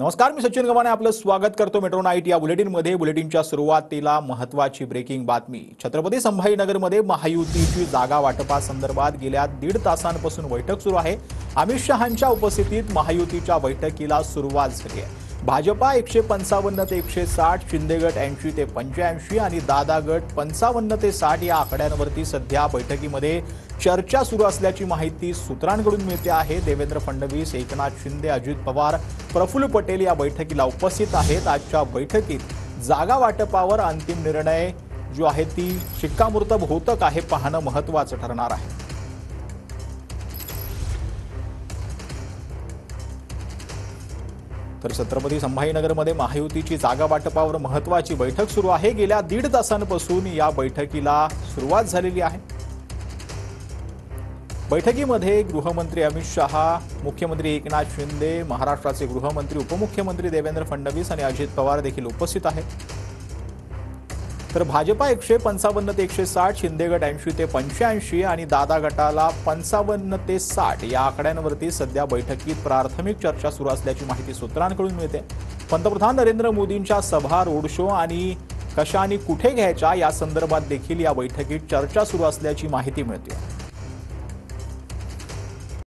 नमस्कार मी सचिन गवाने आपलं स्वागत करतो मेट्रो नाईट या बुलेटिनमध्ये. बुलेटिनच्या सुरुवातीला महत्वाची ब्रेकिंग बातमी. छत्रपती संभाजीनगरमध्ये महायुतीची जागा वाटपासंदर्भात गेल्या दीड तासांपासून बैठक सुरू आहे. अमित शहांच्या उपस्थितीत महायुतीच्या बैठकीला सुरुवात झाली आहे. भाजपा एकशे पंचावन्न ते एकशे साठ शिंदे गट ऐंशी ते पंच्याऐंशी आणि दादा गट पंचावन्न ते साठ या आकड्यांवरती सध्या बैठकीमध्ये चर्चा सुरू असल्याची माहिती सूत्रांकडून मिळते आहे. देवेंद्र फडणवीस एकनाथ शिंदे अजित पवार प्रफुल्ल पटेल या बैठकीला उपस्थित आहेत. आजच्या बैठकीत जागा वाटपावर अंतिम निर्णय जो आहे ती शिक्कामोर्तब होतं का हे पाहणं महत्वाचं ठरणार आहे. तर छत्रपती संभाजीनगरमध्ये महायुतीची जागा वाटपावर महत्वाची बैठक सुरू आहे. गेल्या दीड तासांपासून या बैठकीला सुरुवात झालेली आहे. बैठकीमध्ये गृहमंत्री अमित शहा मुख्यमंत्री एकनाथ शिंदे महाराष्ट्राचे गृहमंत्री उपमुख्यमंत्री देवेंद्र फडणवीस आणि अजित पवार देखील उपस्थित आहेत. तर भाजपा एकशे पंचावन्न ते एकशे साठ शिंदे गट ऐंशी ते पंच्याऐंशी आणि दादा गटाला पंचावन्न ते साठ या आकड्यांवरती सध्या बैठकीत प्राथमिक चर्चा सुरू असल्याची माहिती सूत्रांकडून मिळते. पंतप्रधान नरेंद्र मोदींच्या सभा रोड शो आणि कशा आणि कुठे घ्यायच्या या संदर्भात देखील या बैठकीत चर्चा सुरू असल्याची माहिती मिळते.